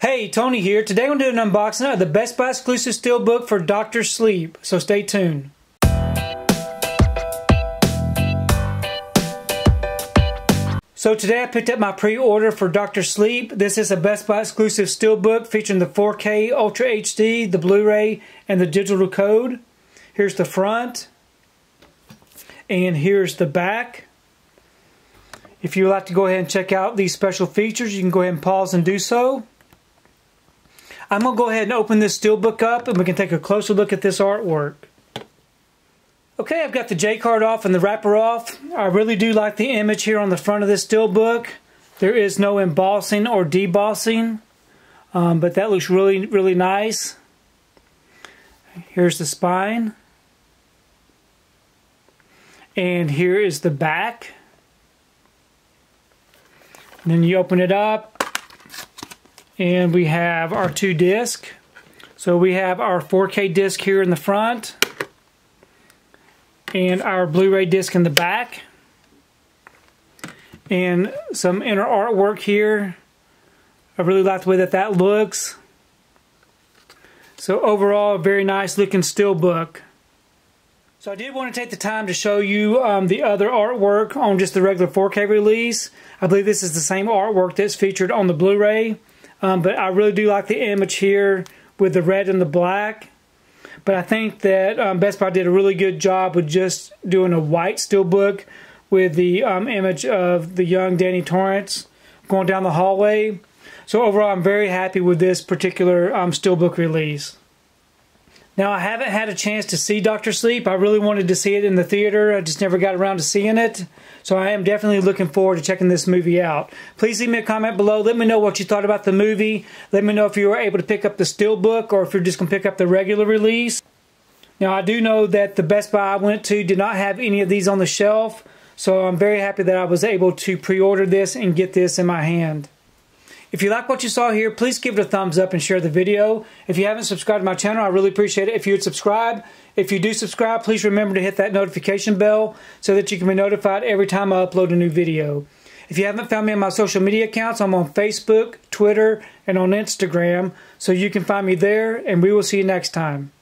Hey, Tony here. Today I'm doing an unboxing of the Best Buy exclusive steelbook for Dr. Sleep, so stay tuned. So today I picked up my pre-order for Dr. Sleep. This is a Best Buy exclusive steelbook featuring the 4K Ultra HD, the Blu-ray, and the digital code. Here's the front. And here's the back. If you would like to go ahead and check out these special features, you can go ahead and pause and do so. I'm going to go ahead and open this steelbook up and we can take a closer look at this artwork. Okay, I've got the J card off and the wrapper off. I really do like the image here on the front of this steelbook. There is no embossing or debossing, um, but that looks really, really nice. Here's the spine. And here is the back. And then you open it up and we have our two disc. So we have our 4K disc here in the front and our Blu-ray disc in the back and some inner artwork here. I really like the way that that looks. So overall, a very nice looking steelbook. So I did want to take the time to show you um, the other artwork on just the regular 4K release. I believe this is the same artwork that's featured on the Blu-ray. Um, but I really do like the image here with the red and the black. But I think that um, Best Buy did a really good job with just doing a white steelbook with the um, image of the young Danny Torrance going down the hallway. So overall, I'm very happy with this particular um, steelbook release. Now, I haven't had a chance to see Dr. Sleep. I really wanted to see it in the theater. I just never got around to seeing it. So I am definitely looking forward to checking this movie out. Please leave me a comment below. Let me know what you thought about the movie. Let me know if you were able to pick up the Steelbook or if you're just going to pick up the regular release. Now, I do know that the Best Buy I went to did not have any of these on the shelf. So I'm very happy that I was able to pre-order this and get this in my hand. If you like what you saw here, please give it a thumbs up and share the video. If you haven't subscribed to my channel, I really appreciate it if you would subscribe. If you do subscribe, please remember to hit that notification bell so that you can be notified every time I upload a new video. If you haven't found me on my social media accounts, I'm on Facebook, Twitter, and on Instagram, so you can find me there, and we will see you next time.